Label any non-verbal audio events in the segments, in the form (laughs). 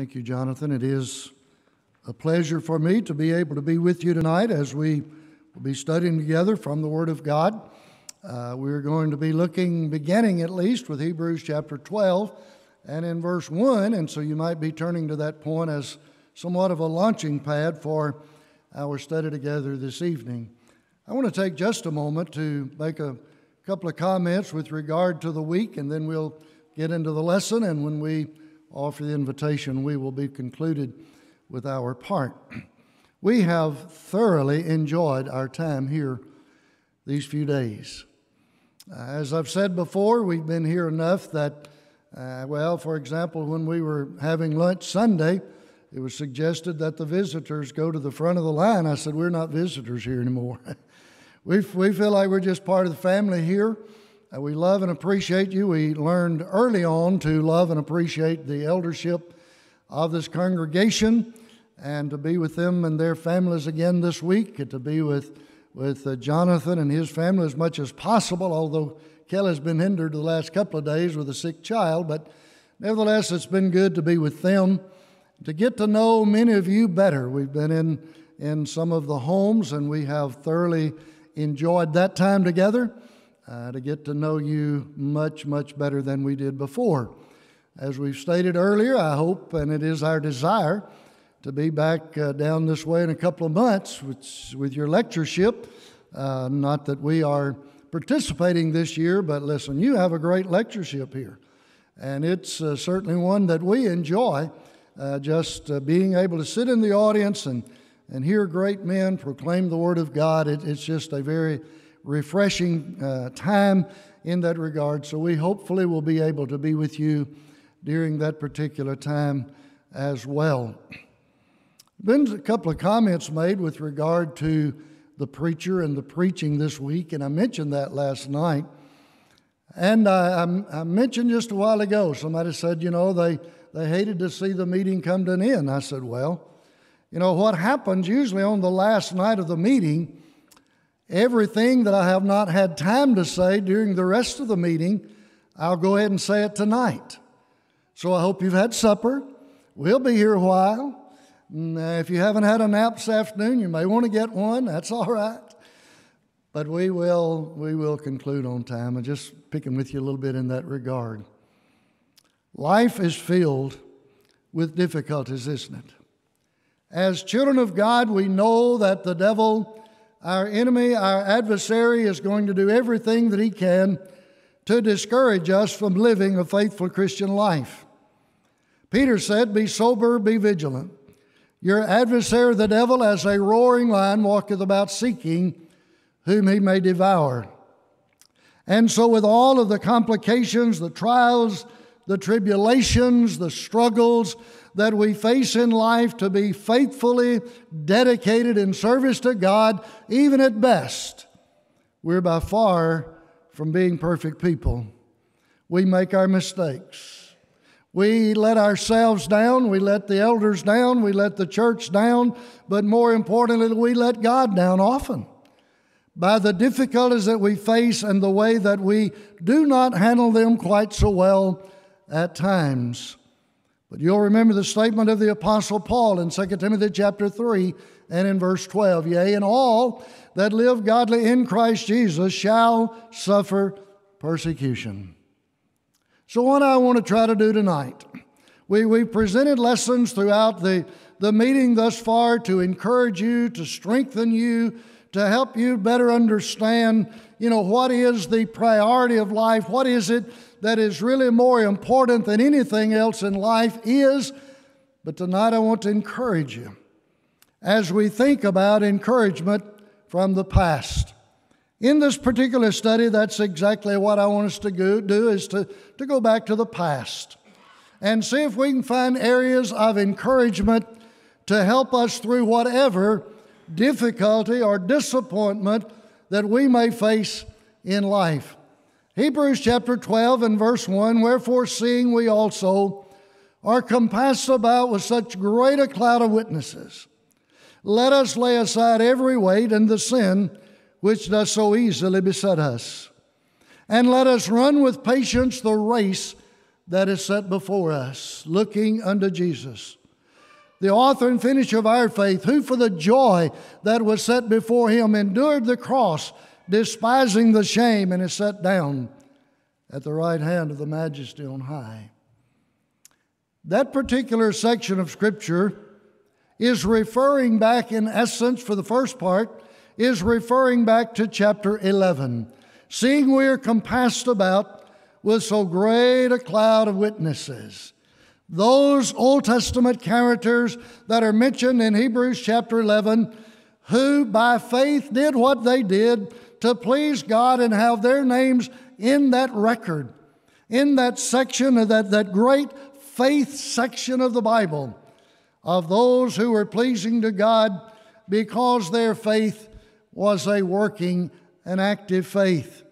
Thank you, Jonathan. It is a pleasure for me to be able to be with you tonight as we will be studying together from the Word of God. Uh, we're going to be looking, beginning at least, with Hebrews chapter 12 and in verse 1, and so you might be turning to that point as somewhat of a launching pad for our study together this evening. I want to take just a moment to make a couple of comments with regard to the week, and then we'll get into the lesson. And when we offer the invitation, we will be concluded with our part. (clears throat) We have thoroughly enjoyed our time here these few days. As I've said before, we've been here enough that, uh, well, for example, when we were having lunch Sunday, it was suggested that the visitors go to the front of the line. I said, We're not visitors here anymore. (laughs) we, we feel like we're just part of the family here. Uh, we love and appreciate you. We learned early on to love and appreciate the eldership of this congregation and to be with them and their families again this week, and to be with, with uh, Jonathan and his family as much as possible, although Kelly's been hindered the last couple of days with a sick child. But nevertheless, it's been good to be with them, to get to know many of you better. We've been in, in some of the homes, and we have thoroughly enjoyed that time together uh, to get to know you much, much better than we did before. As we've stated earlier, I hope, and it is our desire, to be back uh, down this way in a couple of months with, with your lectureship. Uh, not that we are participating this year, but listen, you have a great lectureship here. And it's uh, certainly one that we enjoy, uh, just uh, being able to sit in the audience and, and hear great men proclaim the Word of God. It, it's just a very refreshing uh, time in that regard. So we hopefully will be able to be with you during that particular time as well. Been a couple of comments made with regard to the preacher and the preaching this week, and I mentioned that last night. And I, I, I, mentioned just a while ago, somebody said, you know, they, they hated to see the meeting come to an end. I said, well, you know, what happens usually on the last night of the meeting Everything that I have not had time to say during the rest of the meeting, I'll go ahead and say it tonight. So I hope you've had supper. We'll be here a while. Mm, uh, if you haven't had a nap this afternoon, you may want to get one. That's all right. But we will, we will conclude on time and just picking with you a little bit in that regard. Life is filled with difficulties, isn't it? As children of God, we know that the devil our enemy, our adversary, is going to do everything that he can to discourage us from living a faithful Christian life. Peter said, Be sober, be vigilant. Your adversary, the devil, as a roaring lion, walketh about seeking whom he may devour. And so, with all of the complications, the trials, the tribulations, the struggles, that we face in life to be faithfully dedicated in service to God, even at best, we're by far from being perfect people. We make our mistakes. We let ourselves down, we let the elders down, we let the church down, but more importantly, we let God down often by the difficulties that we face and the way that we do not handle them quite so well at times. But you'll remember the statement of the Apostle Paul in 2 Timothy chapter 3 and in verse 12 Yea, and all that live godly in Christ Jesus shall suffer persecution. So, what I want to try to do tonight, we, we've presented lessons throughout the, the meeting thus far to encourage you, to strengthen you, to help you better understand, you know, what is the priority of life, what is it that is really more important than anything else in life is. But tonight I want to encourage you as we think about encouragement from the past. In this particular study, that's exactly what I want us to go, do is to, to go back to the past and see if we can find areas of encouragement to help us through whatever difficulty or disappointment that we may face in life. Hebrews chapter 12 and verse 1 Wherefore, seeing we also are compassed about with such great a cloud of witnesses, let us lay aside every weight and the sin which does so easily beset us. And let us run with patience the race that is set before us, looking unto Jesus. The author and finisher of our faith, who for the joy that was set before him endured the cross, despising the shame, and is set down at the right hand of the majesty on high. That particular section of Scripture is referring back, in essence, for the first part, is referring back to chapter 11. Seeing we are compassed about with so great a cloud of witnesses. Those Old Testament characters that are mentioned in Hebrews chapter 11, who by faith did what they did to please God and have their names in that record, in that section of that, that great faith section of the Bible, of those who were pleasing to God because their faith was a working and active faith.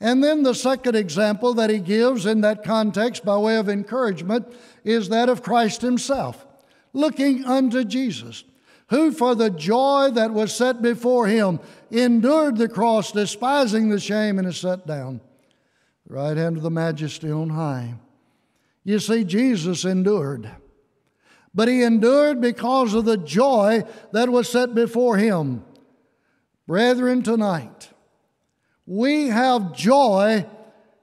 And then the second example that he gives in that context by way of encouragement is that of Christ himself, looking unto Jesus, who for the joy that was set before him endured the cross, despising the shame, and is set down, right hand of the majesty on high. You see, Jesus endured. But he endured because of the joy that was set before him. Brethren, tonight, we have joy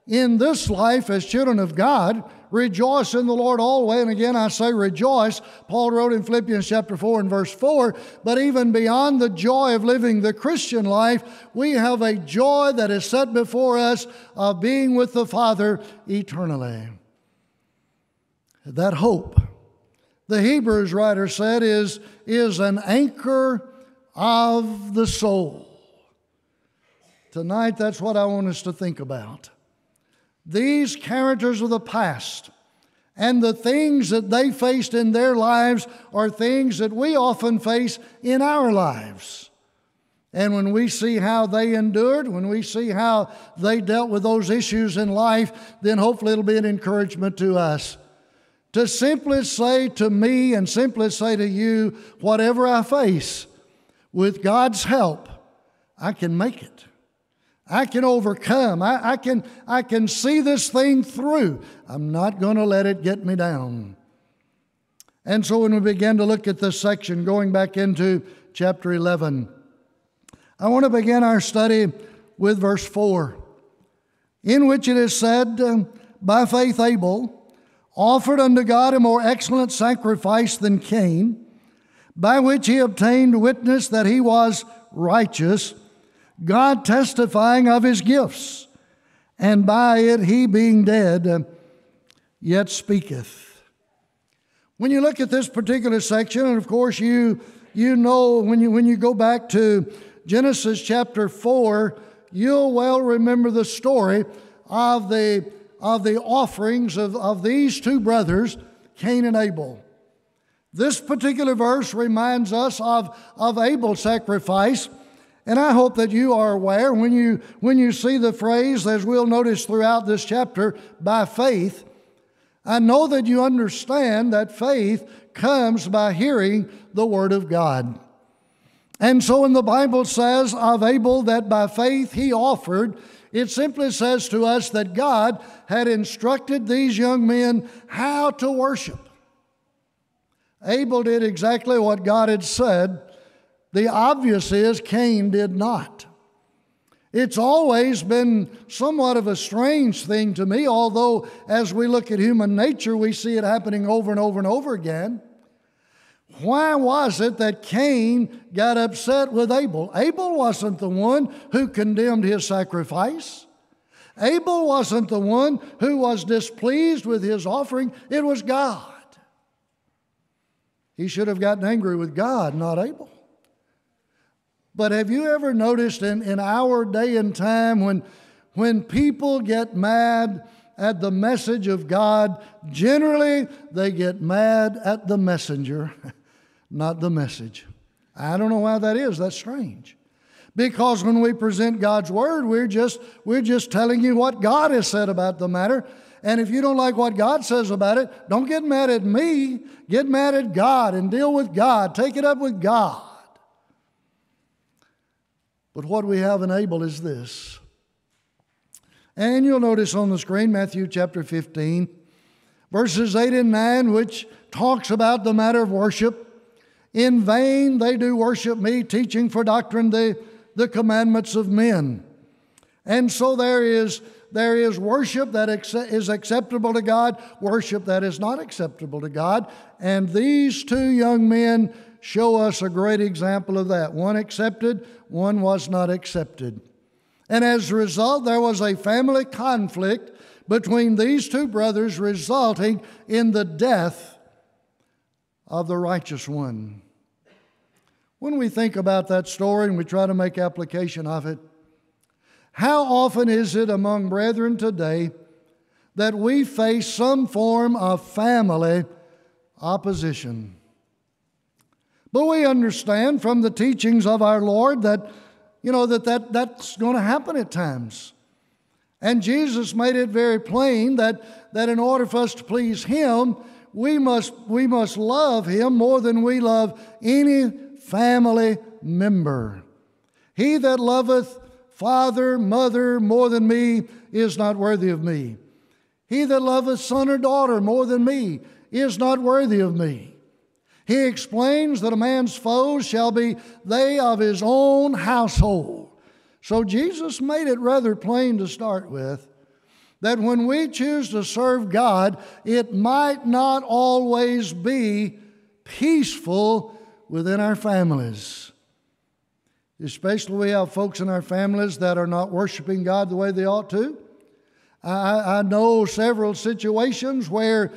in this life as children of God. Rejoice in the Lord always. And again, I say rejoice. Paul wrote in Philippians chapter 4 and verse 4. But even beyond the joy of living the Christian life, we have a joy that is set before us of being with the Father eternally. That hope, the Hebrews writer said, is, is an anchor of the soul. Tonight, that's what I want us to think about. These characters of the past and the things that they faced in their lives are things that we often face in our lives. And when we see how they endured, when we see how they dealt with those issues in life, then hopefully it'll be an encouragement to us. To simply say to me and simply say to you, whatever I face, with God's help, I can make it. I can overcome. I, I, can, I can see this thing through. I'm not going to let it get me down. And so when we begin to look at this section, going back into chapter 11, I want to begin our study with verse 4, in which it is said, um, By faith Abel offered unto God a more excellent sacrifice than Cain, by which he obtained witness that he was righteous God testifying of his gifts, and by it he being dead yet speaketh. When you look at this particular section, and of course you you know when you when you go back to Genesis chapter 4, you'll well remember the story of the of the offerings of, of these two brothers, Cain and Abel. This particular verse reminds us of, of Abel's sacrifice and I hope that you are aware when you, when you see the phrase, as we'll notice throughout this chapter, by faith, I know that you understand that faith comes by hearing the Word of God. And so when the Bible says of Abel that by faith he offered, it simply says to us that God had instructed these young men how to worship. Abel did exactly what God had said the obvious is Cain did not. It's always been somewhat of a strange thing to me, although as we look at human nature, we see it happening over and over and over again. Why was it that Cain got upset with Abel? Abel wasn't the one who condemned his sacrifice. Abel wasn't the one who was displeased with his offering, it was God. He should have gotten angry with God, not Abel. But have you ever noticed in, in our day and time when, when people get mad at the message of God, generally they get mad at the messenger, (laughs) not the message. I don't know why that is. That's strange. Because when we present God's word, we're just, we're just telling you what God has said about the matter. And if you don't like what God says about it, don't get mad at me. Get mad at God and deal with God. Take it up with God. But what we have in Abel is this. And you'll notice on the screen Matthew chapter 15 Verses 8 and 9, which talks about the matter of worship. In vain they do worship me, teaching for doctrine the, the commandments of men. And so there is, there is worship that is acceptable to God, worship that is not acceptable to God. And these two young men show us a great example of that. One accepted, one was not accepted. And as a result, there was a family conflict between these two brothers, resulting in the death of the righteous one. When we think about that story and we try to make application of it, how often is it among brethren today that we face some form of family opposition? But we understand from the teachings of our Lord that, you know, that, that that's going to happen at times. And Jesus made it very plain that, that in order for us to please Him, we must, we must love Him more than we love any family member. He that loveth father, mother more than me is not worthy of me. He that loveth son or daughter more than me is not worthy of me. He explains that a man's foes shall be they of his own household. So Jesus made it rather plain to start with that when we choose to serve God, it might not always be peaceful within our families. Especially, we have folks in our families that are not worshiping God the way they ought to. I, I know several situations where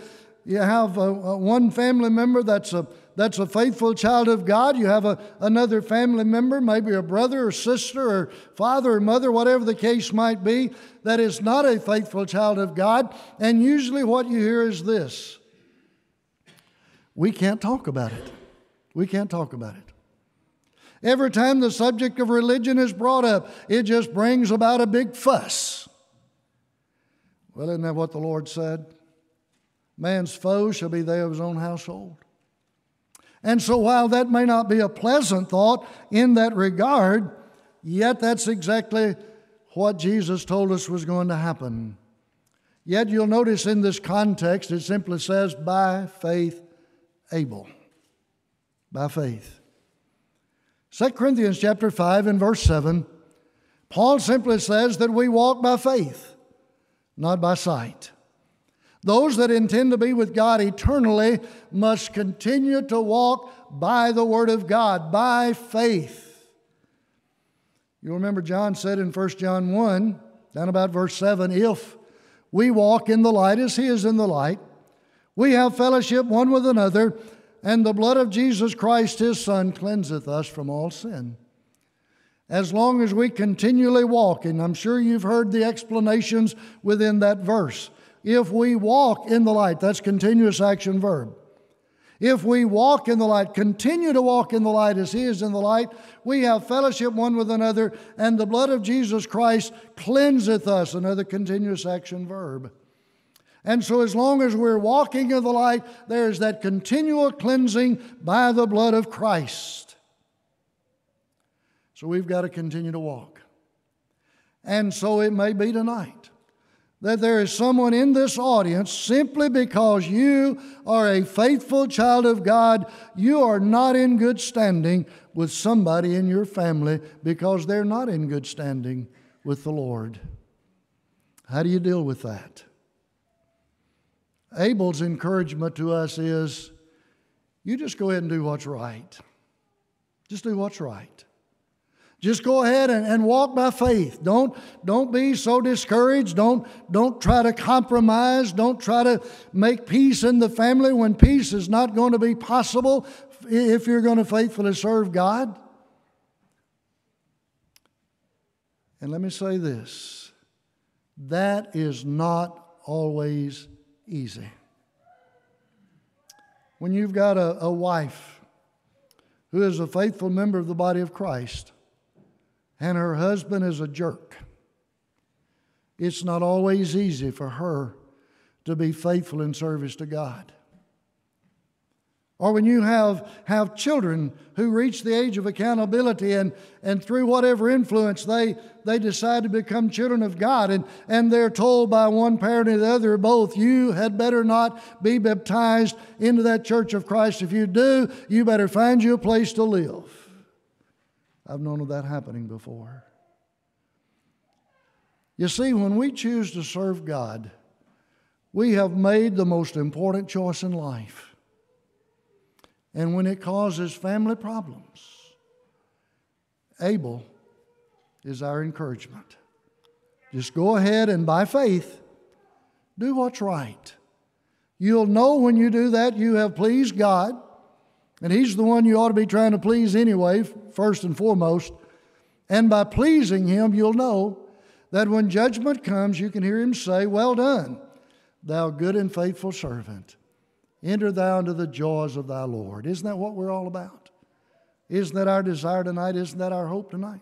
you have a, a one family member that's a that's a faithful child of God. You have a, another family member, maybe a brother or sister or father or mother, whatever the case might be, that is not a faithful child of God. And usually what you hear is this we can't talk about it. We can't talk about it. Every time the subject of religion is brought up, it just brings about a big fuss. Well, isn't that what the Lord said? Man's foe shall be they of his own household. And so, while that may not be a pleasant thought in that regard, yet that's exactly what Jesus told us was going to happen. Yet you'll notice in this context, it simply says, by faith, Abel. By faith. 2 Corinthians chapter 5 and verse 7, Paul simply says that we walk by faith, not by sight. Those that intend to be with God eternally must continue to walk by the Word of God, by faith. You remember John said in 1 John 1, down about verse 7, if we walk in the light as He is in the light, we have fellowship one with another, and the blood of Jesus Christ, His Son, cleanseth us from all sin. As long as we continually walk, and I'm sure you've heard the explanations within that verse if we walk in the light. That's continuous action verb. If we walk in the light, continue to walk in the light as He is in the light, we have fellowship one with another, and the blood of Jesus Christ cleanseth us. Another continuous action verb. And so, as long as we're walking in the light, there is that continual cleansing by the blood of Christ. So, we've got to continue to walk. And so, it may be tonight that there is someone in this audience simply because you are a faithful child of God, you are not in good standing with somebody in your family because they're not in good standing with the Lord. How do you deal with that? Abel's encouragement to us is you just go ahead and do what's right. Just do what's right. Just go ahead and, and walk by faith. Don't, don't be so discouraged. Don't, don't try to compromise. Don't try to make peace in the family when peace is not going to be possible if you're going to faithfully serve God. And let me say this that is not always easy. When you've got a, a wife who is a faithful member of the body of Christ, and her husband is a jerk. It's not always easy for her to be faithful in service to God. Or when you have, have children who reach the age of accountability and, and through whatever influence they, they decide to become children of God and, and they're told by one parent or the other or both, you had better not be baptized into that church of Christ. If you do, you better find you a place to live. I've known of that happening before. You see, when we choose to serve God, we have made the most important choice in life and when it causes family problems. Abel is our encouragement. Just go ahead and by faith, do what's right. You'll know when you do that you have pleased God, and He's the one you ought to be trying to please anyway, first and foremost. And by pleasing Him, you'll know that when judgment comes, you can hear Him say, Well done, thou good and faithful servant. Enter thou into the joys of thy Lord. Isn't that what we're all about? Isn't that our desire tonight? Isn't that our hope tonight?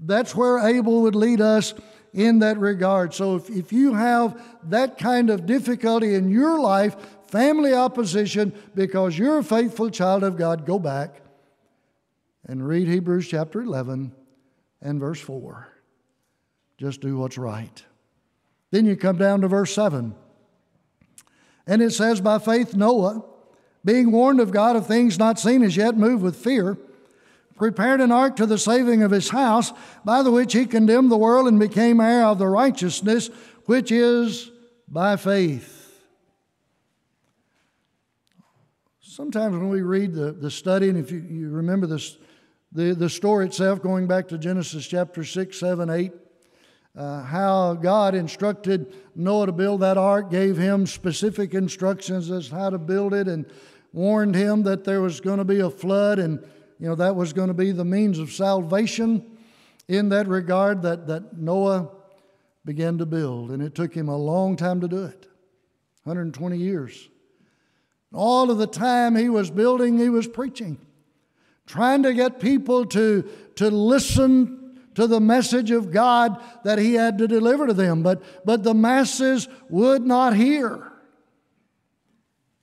That's where Abel would lead us in that regard. So if, if you have that kind of difficulty in your life, family opposition, because you're a faithful child of God, go back and read Hebrews chapter 11 and verse 4. Just do what's right. Then you come down to verse 7. And it says, By faith, Noah, being warned of God of things not seen as yet, moved with fear, prepared an ark to the saving of his house, by the which he condemned the world and became heir of the righteousness which is by faith. Sometimes when we read the, the study, and if you, you remember this, the, the story itself, going back to Genesis chapter 6, 7, 8, uh, how God instructed Noah to build that ark, gave him specific instructions as how to build it, and warned him that there was going to be a flood, and you know that was going to be the means of salvation. In that regard, that, that Noah began to build, and it took him a long time to do it 120 years. All of the time he was building, he was preaching, trying to get people to, to listen to the message of God that he had to deliver to them. But, but the masses would not hear.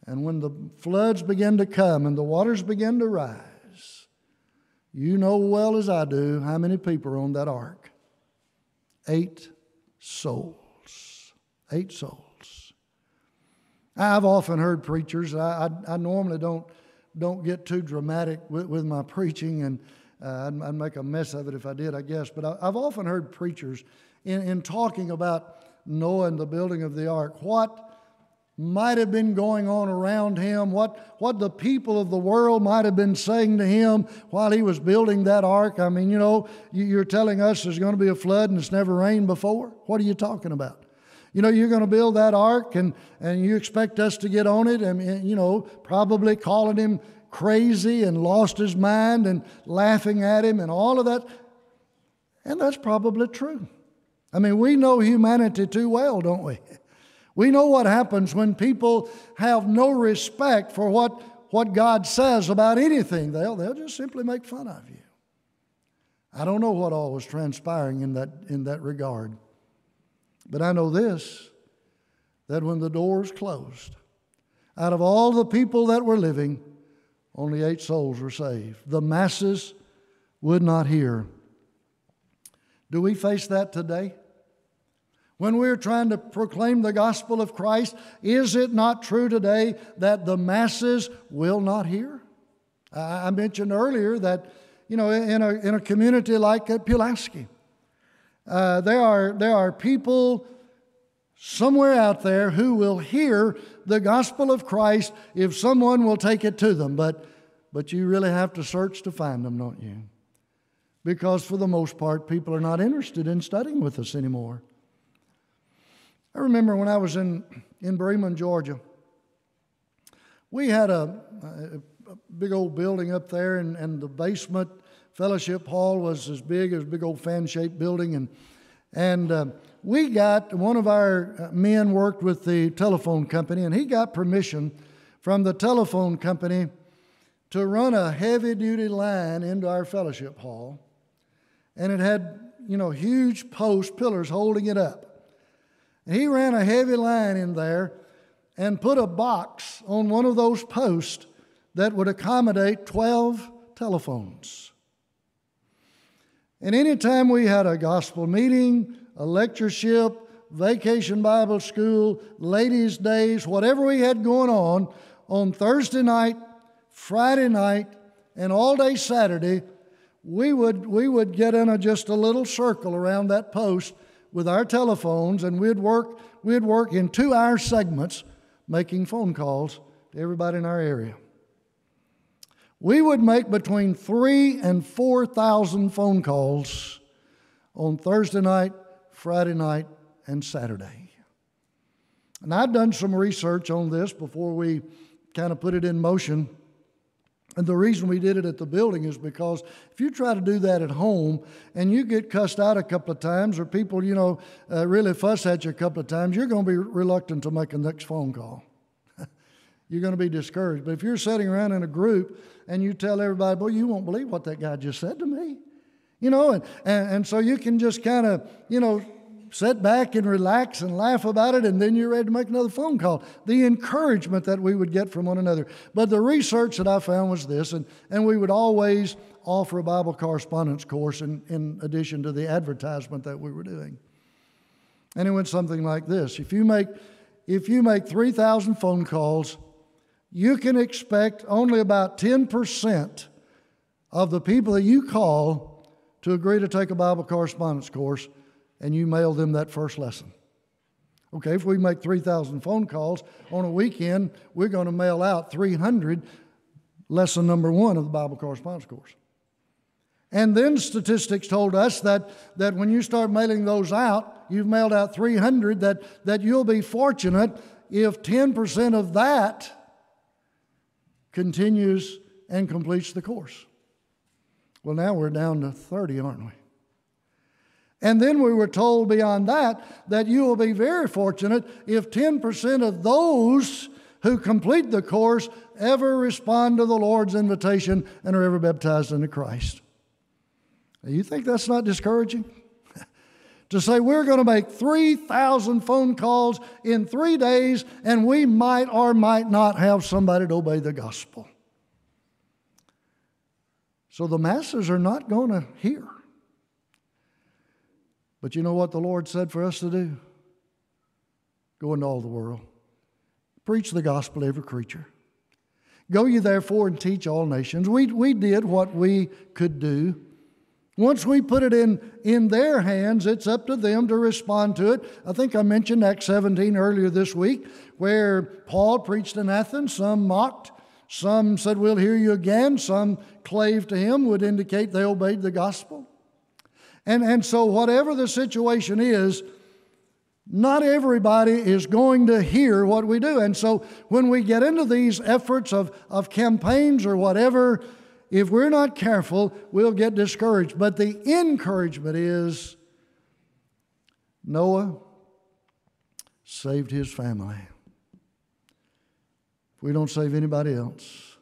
And when the floods began to come and the waters began to rise, you know well as I do how many people are on that ark. Eight souls. Eight souls. I've often heard preachers, I, I, I normally don't, don't get too dramatic with, with my preaching, and uh, I'd, I'd, make a mess of it if I did, I guess. But I, have often heard preachers in, in talking about Noah and the building of the ark, what might have been going on around him, what, what the people of the world might have been saying to him while he was building that ark. I mean, you know, you're telling us there's going to be a flood and it's never rained before. What are you talking about? You know, you're going to build that ark and, and you expect us to get on it and, you know, probably calling him crazy and lost his mind and laughing at him and all of that. And that's probably true. I mean, we know humanity too well, don't we? We know what happens when people have no respect for what, what God says about anything. They'll, they'll just simply make fun of you. I don't know what all was transpiring in that, in that regard. But I know this that when the doors closed, out of all the people that were living, only eight souls were saved. The masses would not hear. Do we face that today? When we're trying to proclaim the gospel of Christ, is it not true today that the masses will not hear? I mentioned earlier that, you know, in a, in a community like Pulaski, uh, there, are, there are people somewhere out there who will hear the gospel of Christ if someone will take it to them. But, but you really have to search to find them, don't you? Because for the most part, people are not interested in studying with us anymore. I remember when I was in, in Bremen, Georgia, we had a, a, big old building up there, and, and the basement fellowship hall was as big as a big old fan shaped building. And, and uh, we got, one of our uh, men worked with the telephone company, and he got permission from the telephone company to run a heavy duty line into our fellowship hall. And it had, you know, huge post pillars holding it up. And he ran a heavy line in there and put a box on one of those posts that would accommodate 12 telephones. And anytime we had a gospel meeting, a lectureship, vacation Bible school, ladies' days, whatever we had going on, on Thursday night, Friday night, and all day Saturday, we would, we would get in a, just a little circle around that post with our telephones, and we'd work, we'd work in two hour segments making phone calls to everybody in our area. We would make between three and 4,000 phone calls on Thursday night, Friday night, and Saturday. And I'd done some research on this before we kind of put it in motion. And the reason we did it at the building is because if you try to do that at home and you get cussed out a couple of times or people, you know, uh, really fuss at you a couple of times, you're going to be reluctant to make a next phone call. You're going to be discouraged. But if you're sitting around in a group and you tell everybody, boy, you won't believe what that guy just said to me. You know, and, and, and so you can just kind of, you know, sit back and relax and laugh about it, and then you're ready to make another phone call. The encouragement that we would get from one another. But the research that I found was this, and, and we would always offer a Bible correspondence course in, in addition to the advertisement that we were doing. And it went something like this if you make, if you make 3,000 phone calls, you can expect only about 10% of the people that you call to agree to take a Bible correspondence course and you mail them that first lesson. Okay, if we make 3,000 phone calls on a weekend, we're going to mail out 300 lesson number one of the Bible correspondence course. And then statistics told us that, that when you start mailing those out, you've mailed out 300, that, that you'll be fortunate if 10% of that continues and completes the course. Well, now we're down to 30, aren't we? And then we were told beyond that that you will be very fortunate if 10% of those who complete the course ever respond to the Lord's invitation and are ever baptized into Christ. Now, you think that's not discouraging? To say we're going to make 3,000 phone calls in three days and we might or might not have somebody to obey the gospel. So the masses are not going to hear. But you know what the Lord said for us to do? Go into all the world, preach the gospel to every creature. Go ye therefore and teach all nations. We, we did what we could do. Once we put it in, in their hands, it's up to them to respond to it. I think I mentioned Acts 17 earlier this week, where Paul preached in Athens. Some mocked, some said, We'll hear you again. Some clave to him, would indicate they obeyed the gospel. And, and so, whatever the situation is, not everybody is going to hear what we do. And so, when we get into these efforts of, of campaigns or whatever, if we're not careful, we'll get discouraged. But the encouragement is Noah saved his family. If we don't save anybody else,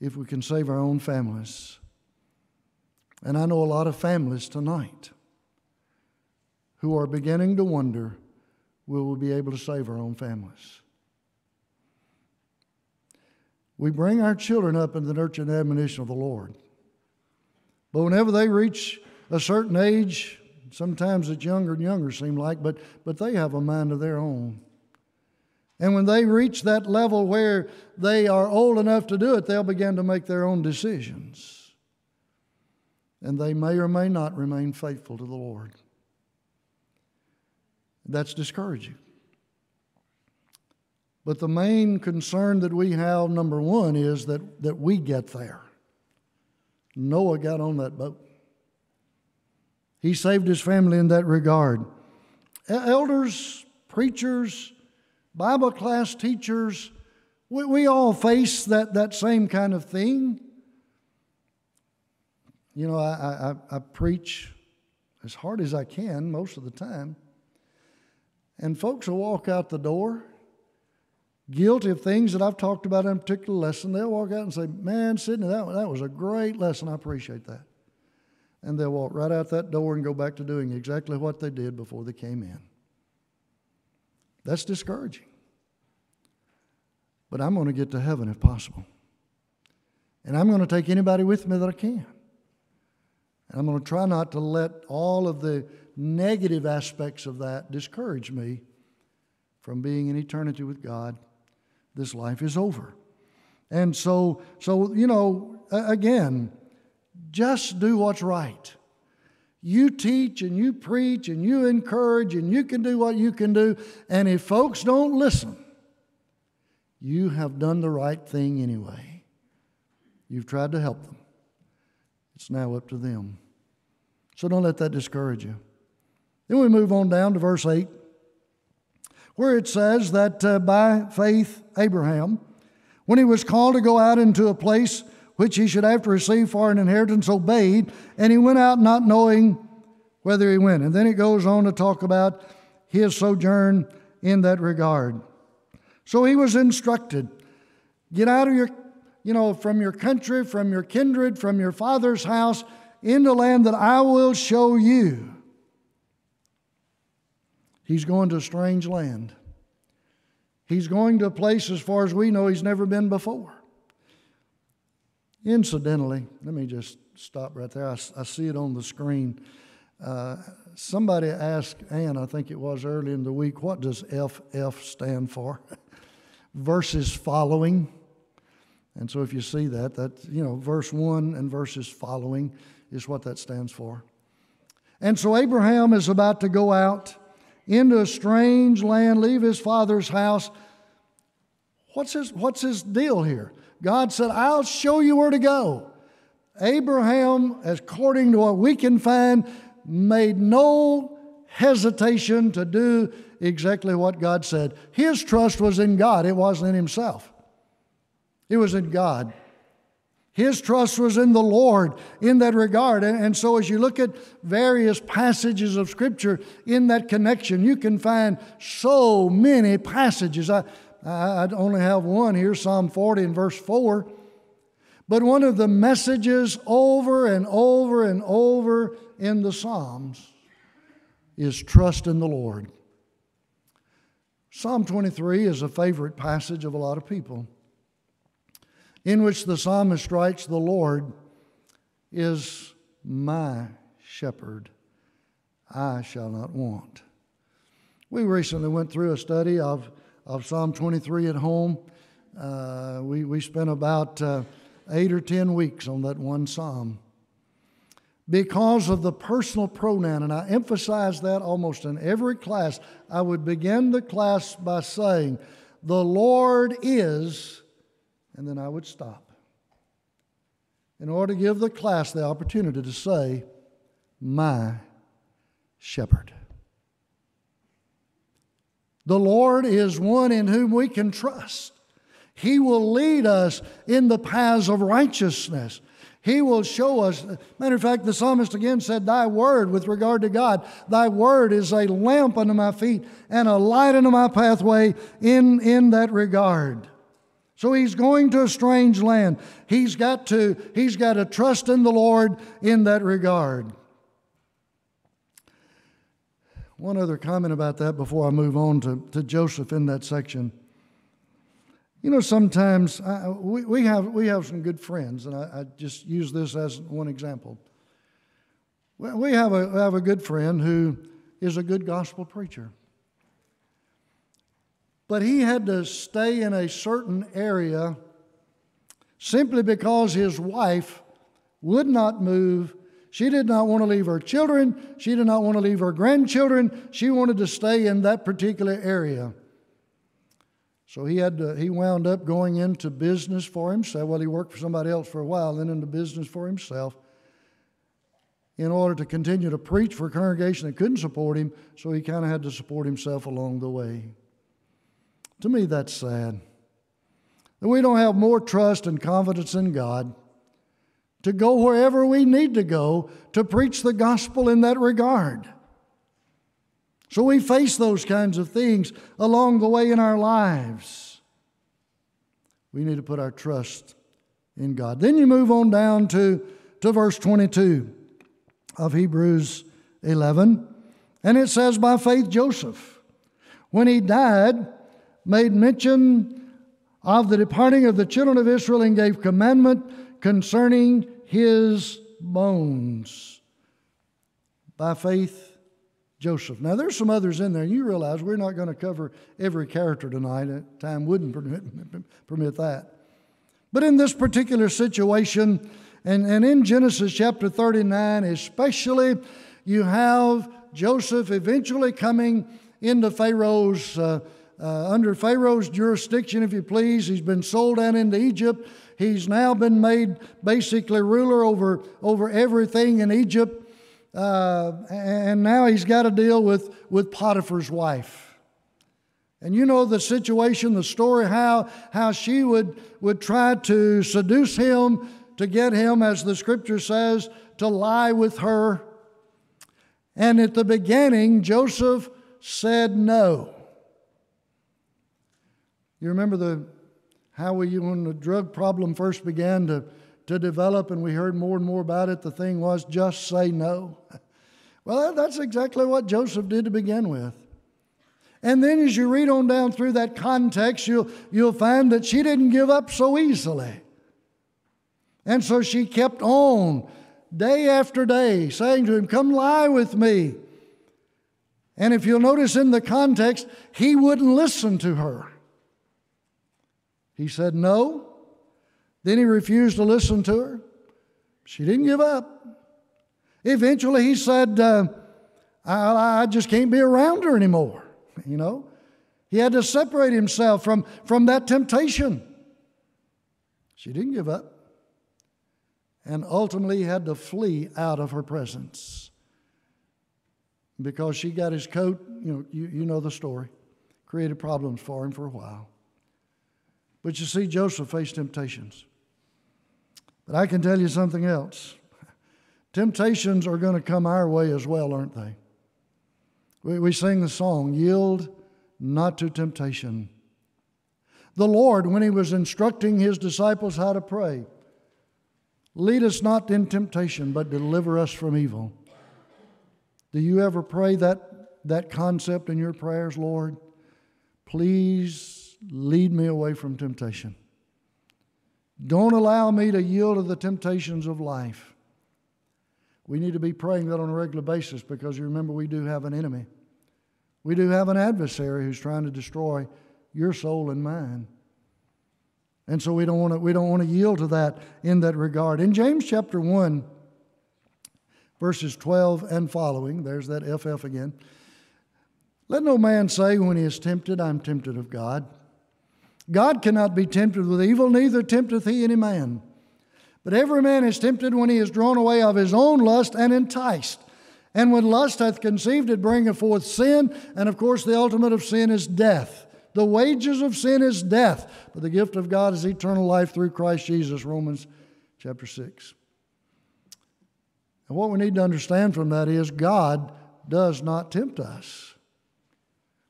if we can save our own families, and I know a lot of families tonight who are beginning to wonder will we be able to save our own families? We bring our children up in the nurture and admonition of the Lord. But whenever they reach a certain age, sometimes it's younger and younger, seem like, but, but they have a mind of their own. And when they reach that level where they are old enough to do it, they'll begin to make their own decisions and they may or may not remain faithful to the Lord. That's discouraging. But the main concern that we have, number one, is that, that we get there. Noah got on that boat. He saved his family in that regard. Elders, preachers, Bible class teachers, we, we all face that, that same kind of thing. You know, I, I, I preach as hard as I can most of the time. And folks will walk out the door guilty of things that I've talked about in a particular lesson. They'll walk out and say, Man, Sidney, that, that was a great lesson. I appreciate that. And they'll walk right out that door and go back to doing exactly what they did before they came in. That's discouraging. But I'm going to get to heaven if possible. And I'm going to take anybody with me that I can. And I'm going to try not to let all of the negative aspects of that discourage me from being in eternity with God. This life is over. And so, so you know, again, just do what's right. You teach and you preach and you encourage and you can do what you can do. And if folks don't listen, you have done the right thing anyway. You've tried to help them. It's now up to them. So don't let that discourage you. Then we move on down to verse 8, where it says that uh, by faith, Abraham, when he was called to go out into a place which he should have to receive for an inheritance, obeyed, and he went out not knowing whether he went. And then it goes on to talk about his sojourn in that regard. So he was instructed get out of your, you know, from your country, from your kindred, from your father's house, into land that I will show you. He's going to a strange land. He's going to a place, as far as we know, he's never been before. Incidentally, let me just stop right there. I, I see it on the screen. Uh, somebody asked Ann, I think it was early in the week, what does FF stand for? (laughs) verses following. And so if you see that, that, you know, verse 1 and verses following is what that stands for. And so Abraham is about to go out into a strange land, leave his father's house. What's his, what's his deal here? God said, I'll show you where to go. Abraham, according to what we can find, made no hesitation to do exactly what God said. His trust was in God, it wasn't in himself, it was in God. His trust was in the Lord in that regard. And, so, as you look at various passages of Scripture in that connection, you can find so many passages. I, I only have one here, Psalm 40 and verse 4. But one of the messages over and over and over in the Psalms is trust in the Lord. Psalm 23 is a favorite passage of a lot of people, in which the psalmist writes, The Lord is my shepherd, I shall not want. We recently went through a study of of Psalm 23 at home. Uh, we, we spent about uh, eight or ten weeks on that one psalm because of the personal pronoun, and I emphasize that almost in every class. I would begin the class by saying, The Lord is, and then I would stop. In order to give the class the opportunity to say, My shepherd. The Lord is one in whom we can trust. He will lead us in the paths of righteousness. He will show us. Matter of fact, the psalmist again said, Thy word with regard to God, Thy word is a lamp unto my feet and a light unto my pathway in, in that regard. So he's going to a strange land. He's got to, he's got to trust in the Lord in that regard. One other comment about that before I move on to, to Joseph in that section. You know, sometimes I, we, we, have, we have some good friends, and I, I just use this as one example. We have a, have a good friend who is a good gospel preacher. But he had to stay in a certain area simply because his wife would not move she did not want to leave her children. She did not want to leave her grandchildren. She wanted to stay in that particular area. So he had to, he wound up going into business for himself. Well, he worked for somebody else for a while, then into business for himself in order to continue to preach for a congregation that couldn't support him, so he kind of had to support himself along the way. To me, that's sad. That we don't have more trust and confidence in God to go wherever we need to go to preach the gospel in that regard. So we face those kinds of things along the way in our lives. We need to put our trust in God. Then you move on down to, to verse 22 of Hebrews 11, and it says, By faith, Joseph, when he died, made mention of the departing of the children of Israel and gave commandment concerning his bones. By faith, Joseph. Now, there's some others in there, you realize we're not going to cover every character tonight. Time wouldn't permit, (laughs) permit that. But in this particular situation, and, and in Genesis chapter 39 especially, you have Joseph eventually coming into Pharaoh's, uh, uh, under Pharaoh's jurisdiction, if you please. He's been sold down into Egypt. He's now been made basically ruler over, over everything in Egypt. Uh, and now he's got to deal with, with Potiphar's wife. And you know the situation, the story, how, how she would, would try to seduce him, to get him, as the scripture says, to lie with her. And at the beginning, Joseph said no. You remember the how we, when the drug problem first began to, to develop and we heard more and more about it, the thing was just say no. (laughs) Well, that's exactly what Joseph did to begin with. And then as you read on down through that context, you'll, you'll find that she didn't give up so easily. And so she kept on day after day, saying to him, Come lie with me. And if you'll notice in the context, he wouldn't listen to her. He said no. Then he refused to listen to her. She didn't give up. Eventually, he said, uh, I, I just can't be around her anymore. You know, he had to separate himself from, from that temptation. She didn't give up and ultimately he had to flee out of her presence because she got his coat. You know, you, you know the story. Created problems for him for a while. But you see, Joseph faced temptations. But I can tell you something else. (laughs) Temptations are going to come our way as well, aren't they? We, we sing the song, Yield Not to Temptation. The Lord, when He was instructing His disciples how to pray, Lead us not in temptation, but deliver us from evil. Do you ever pray that, that concept in your prayers, Lord? Please lead me away from temptation. Don't allow me to yield to the temptations of life. We need to be praying that on a regular basis because you remember we do have an enemy. We do have an adversary who's trying to destroy your soul and mine. And so we don't want to, we don't want to yield to that in that regard. In James chapter 1, verses 12 and following, there's that FF again. Let no man say when he is tempted, I'm tempted of God. God cannot be tempted with evil, neither tempteth he any man. But every man is tempted when he is drawn away of his own lust and enticed. And when lust hath conceived, it bringeth forth sin, and of course the ultimate of sin is death. The wages of sin is death, but the gift of God is eternal life through Christ Jesus, Romans chapter 6. And what we need to understand from that is God does not tempt us.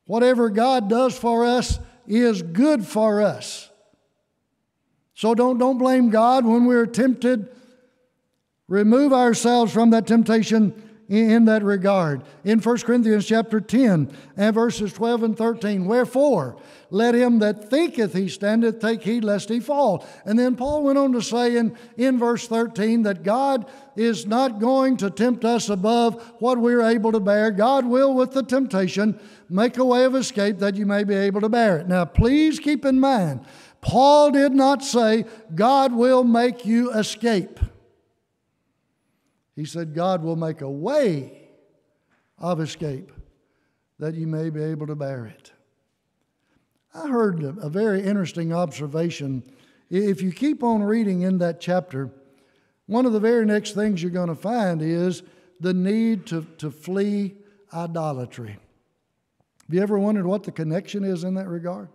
Whatever God does for us is good for us. So don't, don't blame God when we're tempted. Remove ourselves from that temptation in that regard. In 1 Corinthians chapter 10 and verses 12 and 13, wherefore let him that thinketh he standeth take heed lest he fall. And then Paul went on to say in, in verse 13 that God is not going to tempt us above what we're able to bear. God will, with the temptation, make a way of escape that you may be able to bear it. Now, please keep in mind, Paul did not say God will make you escape. He said, God will make a way of escape that you may be able to bear it. I heard a, very interesting observation. If you keep on reading in that chapter, one of the very next things you're going to find is the need to, to flee idolatry. Have you ever wondered what the connection is in that regard?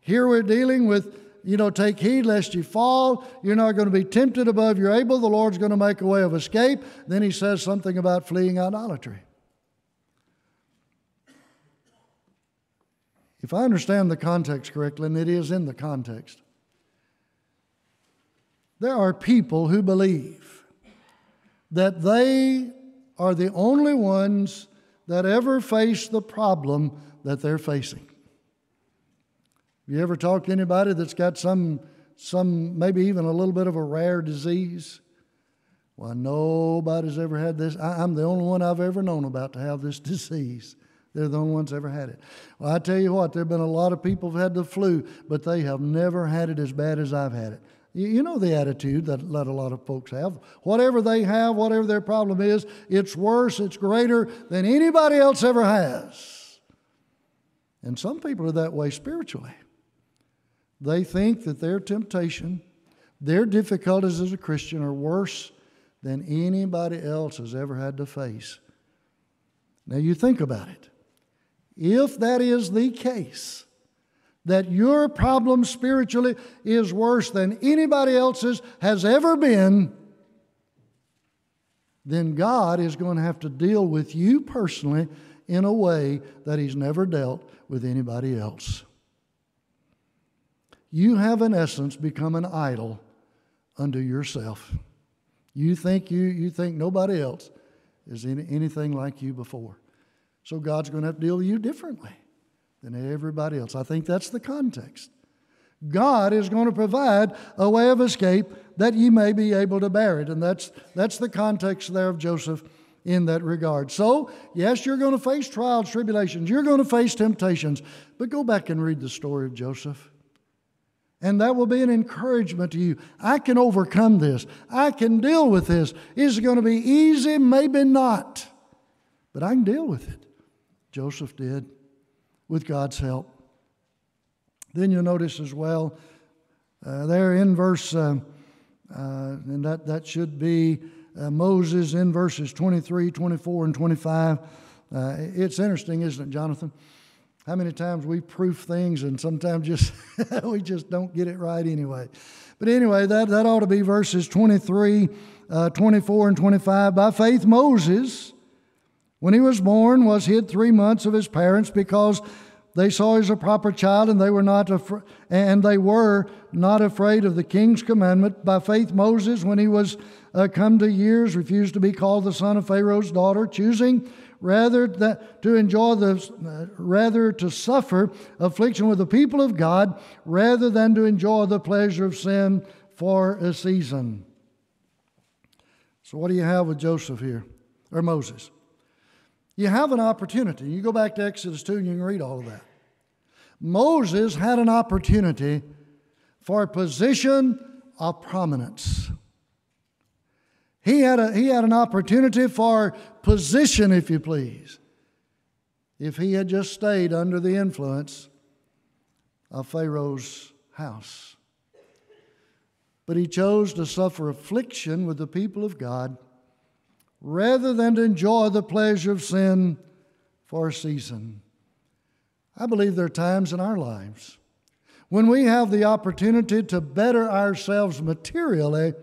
Here we're dealing with you know, take heed lest you fall. You're not going to be tempted above your able. The Lord's going to make a way of escape. Then he says something about fleeing idolatry. If I understand the context correctly, and it is in the context, there are people who believe that they are the only ones that ever face the problem that they're facing. You ever talk to anybody that's got some some maybe even a little bit of a rare disease. Well, nobody's ever had this. I, am the only one I've ever known about to have this (laughs) disease. They're the only ones ever had it. Well, I tell you what, there have been a lot of people who've had the flu, but they have never had it as bad as I've had it. You, you know the attitude that, that a lot of folks have. Whatever they have, whatever their problem is, it's worse, it's greater than anybody else ever has. And some people are that way spiritually. They think that their temptation, their difficulties as a Christian are worse than anybody else has ever had to face. Now, you think about it. If that is the case, that your problem spiritually is worse than anybody else's has ever been, then God is going to have to deal with you personally in a way that He's never dealt with anybody else. You have, in essence, become an idol unto yourself. You think you, you think nobody else is any, anything like you before. So God's going to have to deal with you differently than everybody else. I think that's the context. God is going to provide a way of escape that ye may be able to bear it. And that's, that's the context there of Joseph in that regard. So, yes, you're going to face trials, tribulations, you're going to face temptations, but go back and read the story of Joseph. And that will be an encouragement to you. I can overcome this. I can deal with this. Is it going to be easy? Maybe not. But I can deal with it. Joseph did with God's help. Then you'll notice as well, uh, there in verse, uh, uh, and that, that should be uh, Moses in verses 23, 24, and 25. Uh, it's interesting, isn't it, Jonathan? How many times we proof things and sometimes just (laughs) we just don't get it right anyway. But anyway, that, that ought to be verses 23, uh, 24, and 25. By faith, Moses, when he was born, was hid three months of his parents because they saw he was a proper child and they were not afra- and they were not afraid of the king's commandment. By faith, Moses, when he was uh, come to years, refused to be called the son of Pharaoh's daughter, choosing rather that to enjoy the uh, rather to suffer affliction with the people of God rather than to enjoy the pleasure of sin for a season. So what do you have with Joseph here or Moses? You have an opportunity. You go back to Exodus 2 and you can read all of that. Moses had an opportunity for a position of prominence. He had, a, he had an opportunity for position, if you please, if he had just stayed under the influence of Pharaoh's house. But he chose to suffer affliction with the people of God rather than to enjoy the pleasure of sin for a season. I believe there are times in our lives when we have the opportunity to better ourselves materially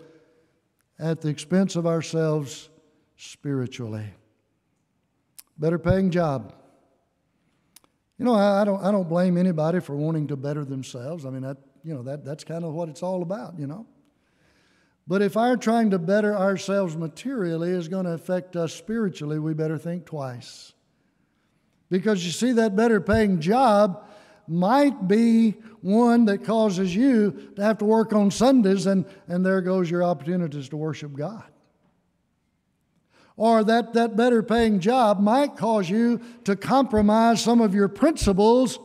at the expense of ourselves spiritually. Better paying job. You know, I, don't, I don't blame anybody for wanting to better themselves. I mean, that, you know, that, that's kind of what it's all about, you know. But if our trying to better ourselves materially is going to affect us spiritually, we better think twice. Because you see, that better paying job might be one that causes you to have to work on Sundays, and, and there goes your opportunities to worship God. Or that, that better paying job might cause you to compromise some of your principles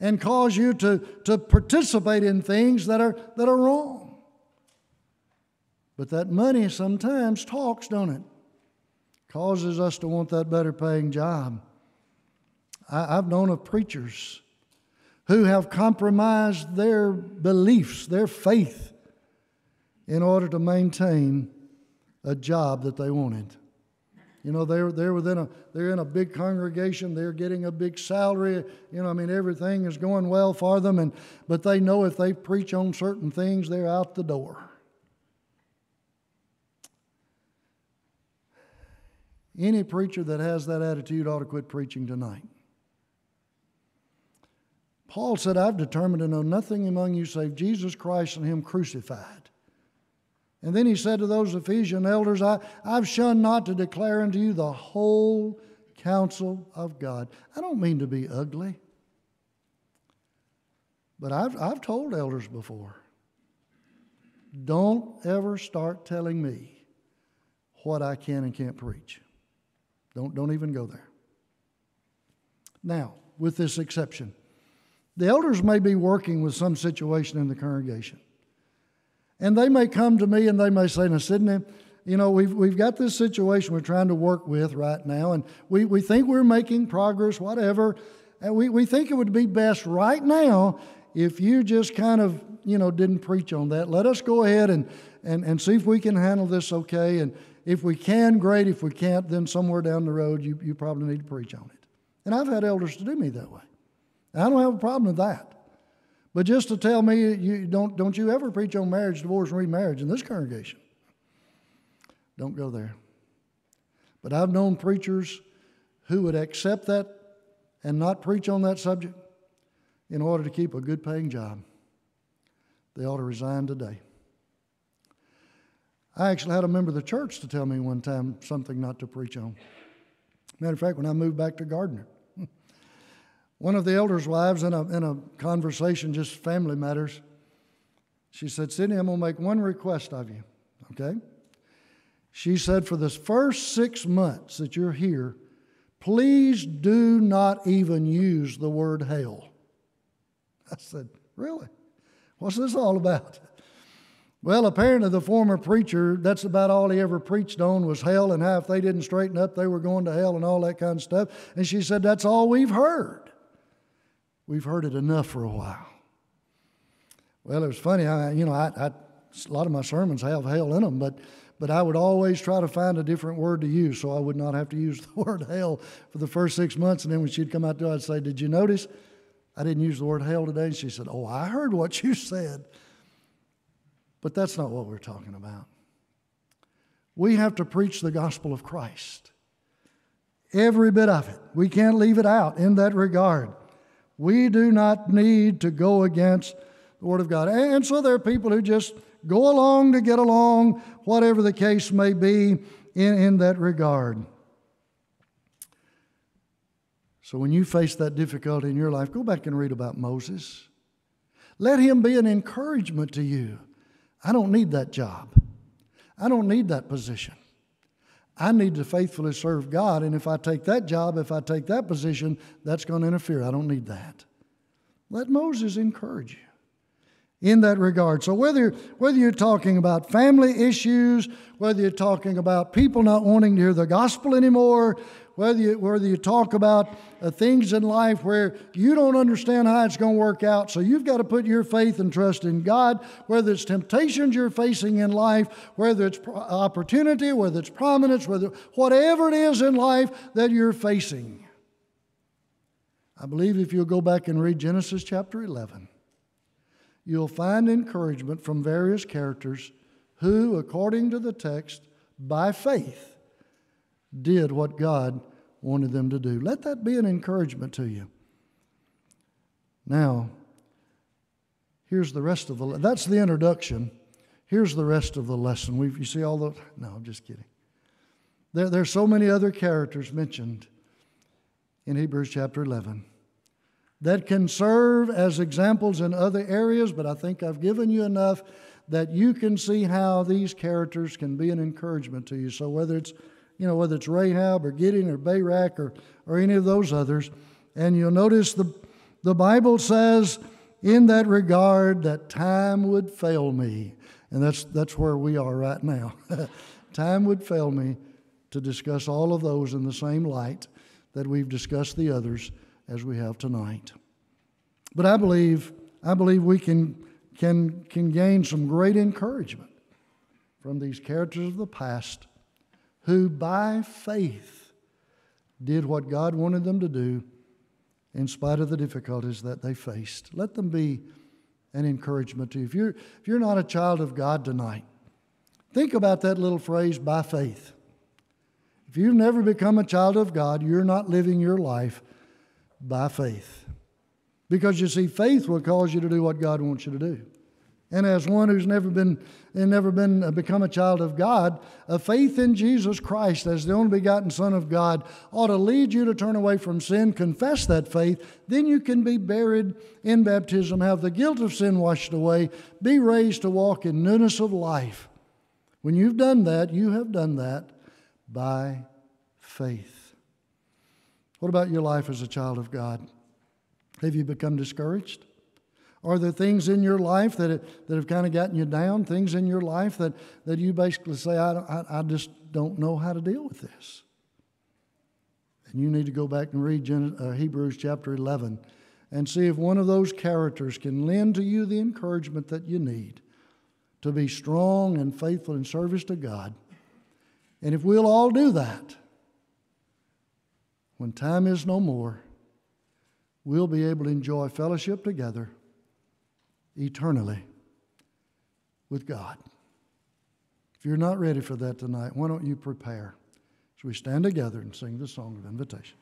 and cause you to, to participate in things that are, that are wrong. But that money sometimes talks, don't it? Causes us to want that better paying job. I, I've known of preachers who have compromised their beliefs, their faith, in order to maintain a job that they wanted. You know, they're, they're within a, they're in a big congregation, they're getting a big salary, you know, I mean, everything is going well for them, and, but they know if they preach on certain things, they're out the door. Any preacher that has that attitude ought to quit preaching tonight. Paul said, I've determined to know nothing among you save Jesus Christ and Him crucified. And then he said to those Ephesian elders, I, I've shunned not to declare unto you the whole counsel of God. I don't mean to be ugly, but I've, I've told elders before don't ever start telling me what I can and can't preach. Don't, don't even go there. Now, with this exception, the elders may be working with some situation in the congregation. And they may come to me and they may say, Now, Sidney, you know, we've, we've got this situation we're trying to work with right now, and we, we think we're making progress, whatever. And we, we think it would be best right now if you just kind of, you know, didn't preach on that. Let us go ahead and, and, and see if we can handle this okay. And if we can, great. If we can't, then somewhere down the road, you, you probably need to preach on it. And I've had elders to do me that way. I don't have a problem with that. But just to tell me, you don't, don't you ever preach on marriage, divorce, and remarriage in this congregation. Don't go there. But I've known preachers who would accept that and not preach on that subject in order to keep a good paying job. They ought to resign today. I actually had a member of the church to tell me one time something not to preach on. Matter of fact, when I moved back to Gardner, one of the elders' wives in a, in a conversation, just family matters, she said, Sidney, I'm going to make one request of you, okay? She said, For the first six months that you're here, please do not even use the word hell. I said, Really? What's this all about? Well, apparently, the former preacher, that's about all he ever preached on was hell and how if they didn't straighten up, they were going to hell and all that kind of stuff. And she said, That's all we've heard. We've heard it enough for a while. Well, it was funny. I, you know, I, I, a lot of my sermons have hell in them, but, but I would always try to find a different word to use so I would not have to use the (laughs) word hell for the first six months. And then when she'd come out to, I'd say, Did you notice I didn't use the word hell today? And she said, Oh, I heard what you (laughs) said. But that's not what we're talking about. We have to preach the gospel of Christ. Every bit of it. We can't leave it out in that regard. We do not need to go against the Word of God. And so there are people who just go along to get along, whatever the case may be in, in that regard. So when you face that difficulty in your life, go back and read about Moses. Let him be an encouragement to you. I don't need that job. I don't need that position. I need to faithfully serve God, and if I take that job, if I take that position, that's going to interfere. I don't need that. Let Moses encourage you in that regard. So whether whether you're talking about family issues, whether you're talking about people not wanting to hear the gospel anymore, whether you, whether you talk about uh, things in life where you don't understand how it's going to work out, so you've got to put your faith and trust in God, whether it's temptations you're facing in life, whether it's opportunity, whether it's prominence, whether whatever it is in life that you're facing. I believe if you'll go back and read Genesis chapter 11, you'll find encouragement from various characters who, according to the text, by faith, did what God wanted them to do. Let that be an encouragement to you. Now, here's the rest of the that's the introduction. Here's the rest of the lesson. We've, you see all the no, I'm just kidding. There, there's so many other characters mentioned in Hebrews chapter 11 that can serve as examples in other areas, but I think I've given you enough that you can see how these characters can be an encouragement to you. So whether it's you know, whether it's Rahab or Gideon or Barak or, or any of those others. And you'll notice the, the Bible says in that regard that time would fail me. And that's, that's where we are right now. (laughs) time would fail me to discuss all of those in the same light that we've discussed the others as we have tonight. But I believe, I believe we can, can, can gain some great encouragement from these characters of the past who by faith did what God wanted them to do in spite of the difficulties that they faced. Let them be an encouragement to you. If you're, if you're not a child of God tonight, think about that little phrase, by faith. If you've never become a child of God, you're not living your life by faith. Because you see, faith will cause you to do what God wants you to do. And as one who's never been, never been uh, become a child of God, a faith in Jesus Christ as the only begotten Son of God ought to lead you to turn away from sin, confess that faith. Then you can be buried in baptism, have the guilt of sin washed away, be raised to walk in newness of life. When you've done that, you have done that by faith. What about your life as a child of God? Have you become discouraged? Are there things in your life that, that have kind of gotten you down? Things in your life that, that you basically say, I, I, I just don't know how to deal with this? And you need to go back and read uh, Hebrews chapter 11 and see if one of those characters can lend to you the encouragement that you need to be strong and faithful in service to God. And if we'll all do that, when time is no more, we'll be able to enjoy fellowship together eternally with God. If you're not ready for that tonight, why don't you prepare as we stand together and sing the song of invitation?